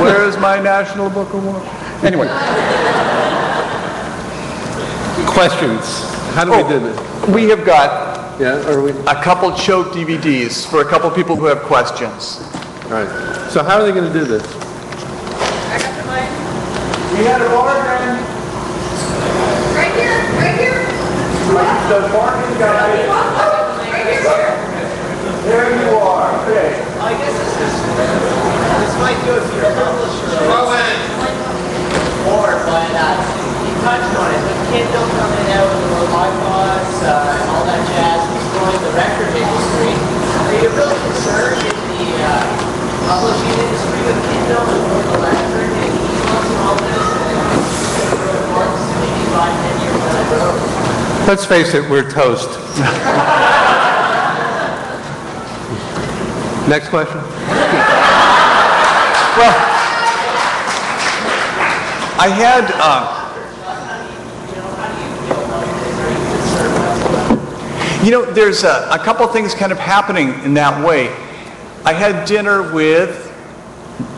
Where is my National Book Award? Anyway. Questions? How do we oh, do this? We have got Yeah, or we, a couple choke DVDs for a couple people who have questions. all right. So how are they going to do this? I got the mic. We had a bargain. Right here, right here. The bargain guy. Right here. There you are. Okay. I guess this is, this might go to your publisher. Or, but, uh, you touched on it, with Kindle coming out with the iPods, uh, and all that jazz, destroying the record industry. Are you really concerned in the, uh, publishing industry with Kindle and with electric and ebooks and all this? And for books, maybe five, ten years down the road? Let's face it, we're toast. Next question? Well, I had, uh, you know, there's a, a couple things kind of happening in that way. I had dinner with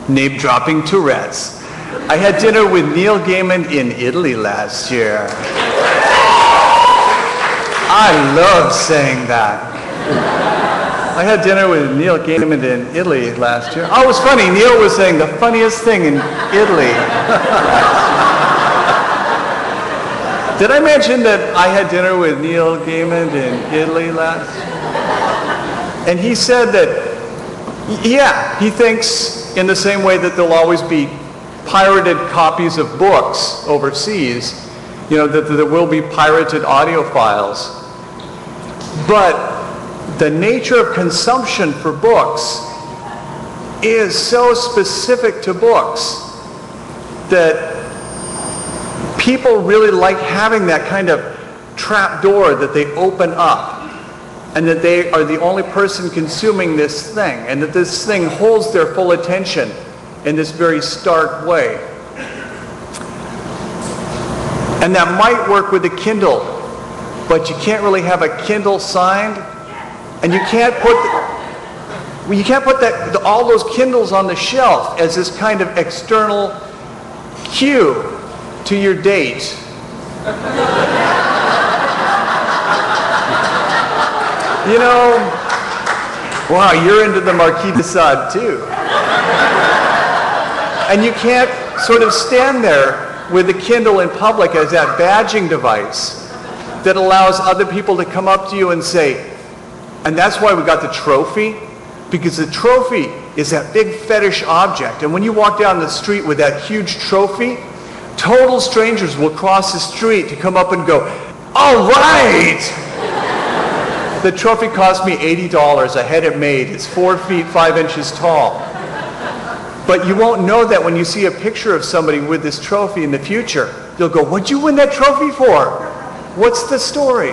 name dropping Tourette's. I had dinner with Neil Gaiman in Italy last year. I love saying that. I had dinner with Neil Gaiman in Italy last year. Oh, it was funny. Neil was saying the funniest thing in Italy. Did I mention that I had dinner with Neil Gaiman in Italy last? And he said that, yeah, he thinks in the same way that there'll always be pirated copies of books overseas, you know, that there will be pirated audio files. But the nature of consumption for books is so specific to books that people really like having that kind of trap door that they open up and that they are the only person consuming this thing and that this thing holds their full attention in this very stark way. And that might work with a Kindle, but you can't really have a Kindle signed and you can't put the, you can't put that all those Kindles on the shelf as this kind of external cue to your date. you know, wow, you're into the Marquis de Sade too. And you can't sort of stand there with the Kindle in public as that badging device that allows other people to come up to you and say, and that's why we got the trophy, because the trophy is that big fetish object. And when you walk down the street with that huge trophy, total strangers will cross the street to come up and go, all right! The trophy cost me $80. I had it made. It's four feet, five inches tall. But you won't know that when you see a picture of somebody with this trophy in the future. You'll go, what'd you win that trophy for? What's the story?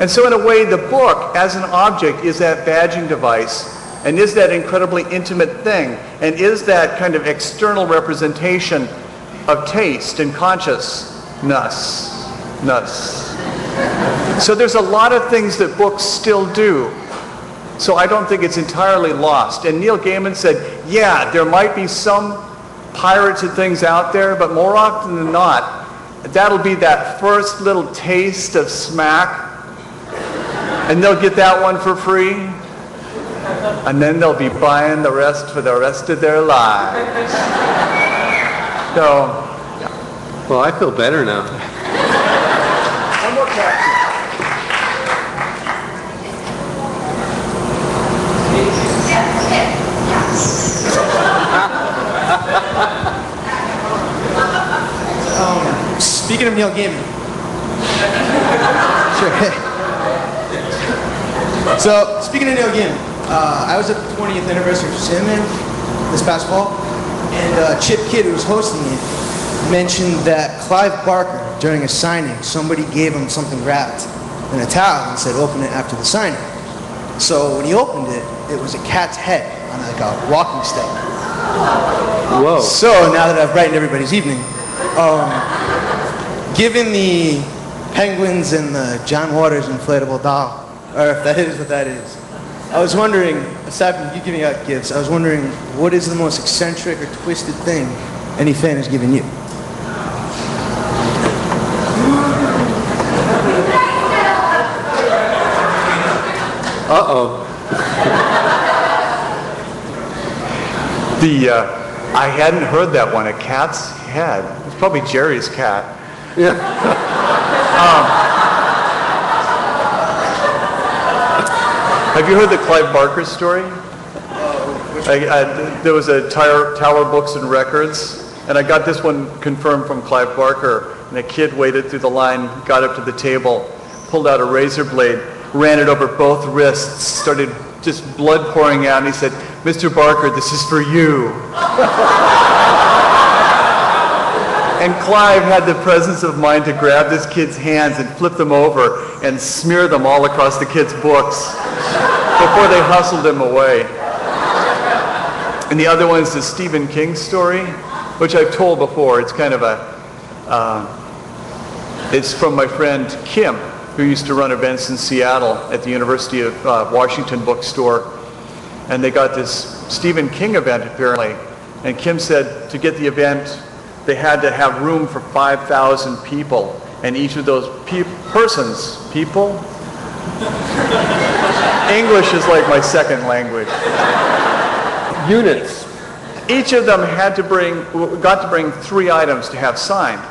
And so in a way, the book as an object is that badging device and is that incredibly intimate thing and is that kind of external representation of taste and consciousness. Ness. So there's a lot of things that books still do. So I don't think it's entirely lost. And Neil Gaiman said, yeah, there might be some pirated things out there, but more often than not, that'll be that first little taste of smack and they'll get that one for free. And then they'll be buying the rest for the rest of their lives. So, Well, I feel better now. one more question. Speaking of Neil Gaiman. sure. so, speaking of Neil Gaiman, uh, I was at the 20th anniversary of Sandman this past fall, and uh, Chip Kidd, who was hosting it, mentioned that Clive Barker, during a signing, somebody gave him something wrapped in a towel and said, open it after the signing. So when he opened it, it was a cat's head on like a walking stick. Whoa. So now that I've brightened everybody's evening, um, given the penguins and the John Waters inflatable doll, or if that is what that is, I was wondering, aside from you giving out gifts, I was wondering what is the most eccentric or twisted thing any fan has given you? Uh-oh. The, uh, I hadn't heard that one, a cat's head. It's probably Gerry's cat. Yeah. Have you heard the Clive Barker story? I, I, there was a Tower, Tower Books and Records, and I got this one confirmed from Clive Barker. And a kid waded through the line, got up to the table, pulled out a razor blade, ran it over both wrists, started just blood pouring out, and he said, "Mr. Barker, this is for you." And Clive had the presence of mind to grab this kid's hands and flip them over and smear them all across the kid's books before they hustled him away. And the other one is the Stephen King story, which I've told before. It's kind of a, uh, it's from my friend Kim, who used to run events in Seattle at the University of uh, Washington bookstore. And they got this Stephen King event apparently. And Kim said to get the event, they had to have room for 5,000 people. And each of those pe- persons, people, English is like my second language. Units. Each of them had to bring, got to bring three items to have signed.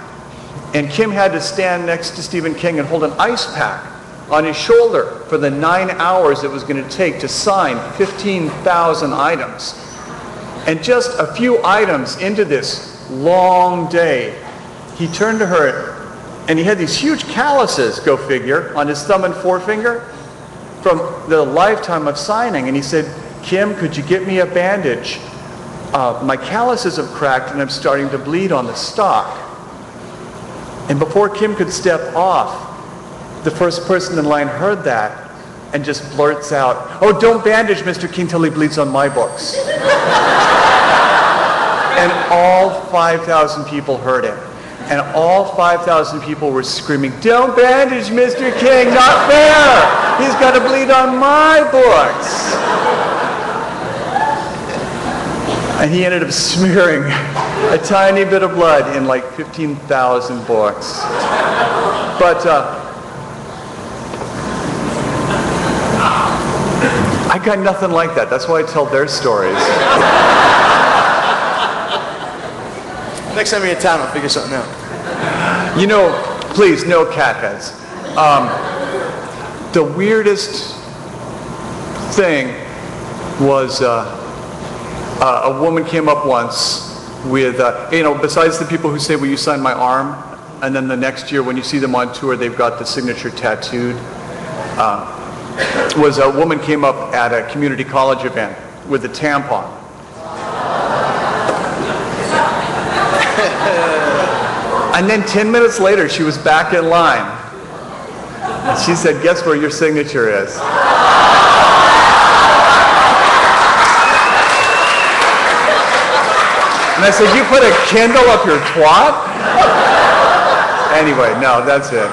And Kim had to stand next to Stephen King and hold an ice pack on his shoulder for the nine hours it was going to take to sign 15,000 items. And just a few items into this long day, he turned to her and he had these huge calluses, go figure, on his thumb and forefinger from the lifetime of signing. And he said, Kim, could you get me a bandage? Uh, my calluses have cracked and I'm starting to bleed on the stock. And before Kim could step off, the first person in line heard that and just blurts out, oh, don't bandage Mr. King till he bleeds on my books. and all 5,000 people heard him. And all 5,000 people were screaming, don't bandage Mr. King, not fair. He's got to bleed on my books. And he ended up smearing a tiny bit of blood in like 15,000 books. But uh, I got nothing like that. That's why I tell their stories. Next time you're in town, I'll figure something out. You know, please, no cat heads. Um, the weirdest thing was uh, uh, a woman came up once with, uh, you know, besides the people who say, will you sign my arm? And then the next year when you see them on tour, they've got the signature tattooed. Uh, was a woman came up at a community college event with a tampon. And then 10 minutes later, she was back in line. And she said, guess where your signature is? And I said, you put a Kindle up your twat? Anyway, no, that's it.